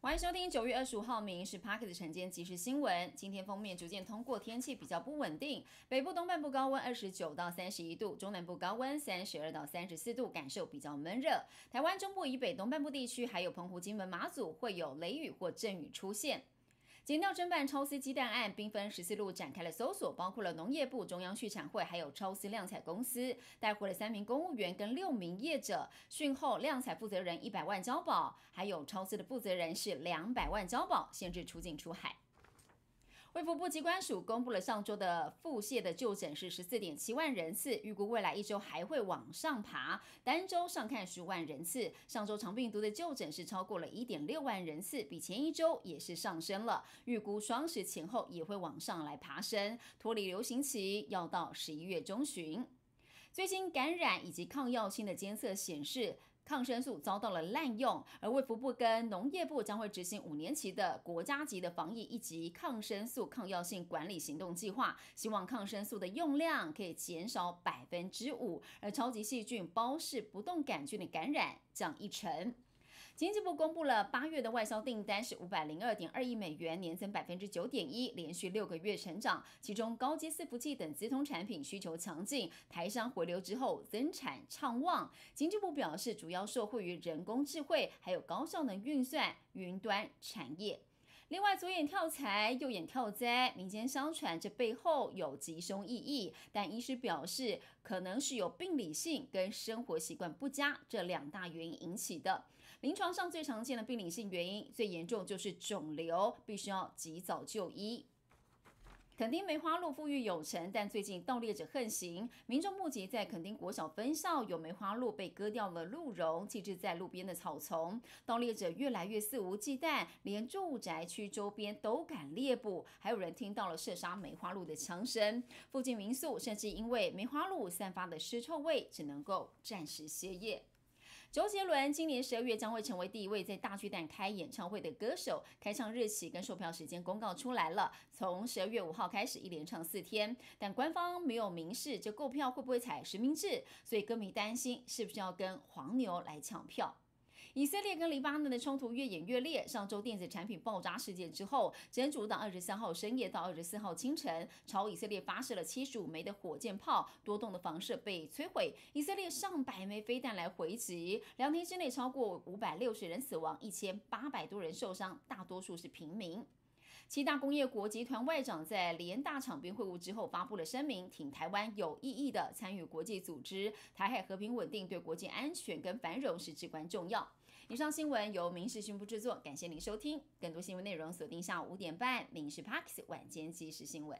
欢迎收听九月二十五号，明是 Park 的晨间即时新闻。今天封面逐渐通过，天气比较不稳定。北部东半部高温二十九到三十一度，中南部高温三十二到三十四度，感受比较闷热。台湾中部以北东半部地区，还有澎湖、金门、马祖会有雷雨或阵雨出现。检调侦办超私鸡蛋案，兵分十四路展开了搜索，包括了农业部、中央畜产会，还有超私量采公司，带回了三名公务员跟六名业者。讯后，量采负责人一百万交保，还有超私的负责人是两百万交保，限制出境出海。卫福部机关署公布了上周的腹泻的就诊是十四点七万人次，预估未来一周还会往上爬，单周上看十万人次。上周长病毒的就诊是超过了一点六万人次，比前一周也是上升了，预估双十前后也会往上来爬升，脱离流行期要到十一月中旬。最新感染以及抗药性的监测显示。抗生素遭到了滥用，而卫福部跟农业部将会执行五年期的国家级的防疫以及抗生素抗药性管理行动计划，希望抗生素的用量可以减少百分之五，而超级细菌包氏不动杆菌的感染降一成。经济部公布了八月的外销订单是五百零二点二亿美元，年增百分之九点一，连续六个月成长。其中高阶伺服器等资通产品需求强劲，台商回流之后增产畅旺。经济部表示，主要受惠于人工智慧，还有高效能运算、云端产业。另外，左眼跳财，右眼跳灾，民间相传这背后有吉凶意义，但医师表示，可能是有病理性跟生活习惯不佳这两大原因引起的。临床上最常见的病理性原因，最严重就是肿瘤，必须要及早就医。垦丁梅花鹿富裕有成，但最近盗猎者横行。民众目击在垦丁国小分校有梅花鹿被割掉了鹿茸，弃置在路边的草丛。盗猎者越来越肆无忌惮，连住宅区周边都敢猎捕。还有人听到了射杀梅花鹿的枪声。附近民宿甚至因为梅花鹿散发的尸臭味，只能够暂时歇业。周杰伦今年十二月将会成为第一位在大巨蛋开演唱会的歌手，开唱日期跟售票时间公告出来了，从十二月五号开始一连唱四天，但官方没有明示这购票会不会采实名制，所以歌迷担心是不是要跟黄牛来抢票。以色列跟黎巴嫩的冲突越演越烈。上周电子产品爆炸事件之后，真主党二十三号深夜到二十四号清晨，朝以色列发射了七十五枚的火箭炮，多栋的房舍被摧毁。以色列上百枚飞弹来回击，两天之内超过五百六十人死亡，一千八百多人受伤，大多数是平民。七大工业国集团外长在联大场边会晤之后，发布了声明，挺台湾有意义的参与国际组织。台海和平稳定对国际安全跟繁荣是至关重要。以上新闻由民事新闻制作，感谢您收听。更多新闻内容锁定下午五点半《民事 Parks 晚间即时新闻》。